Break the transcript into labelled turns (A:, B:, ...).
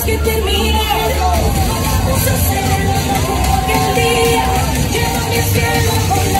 A: más que te aquel día, lleva mi cielo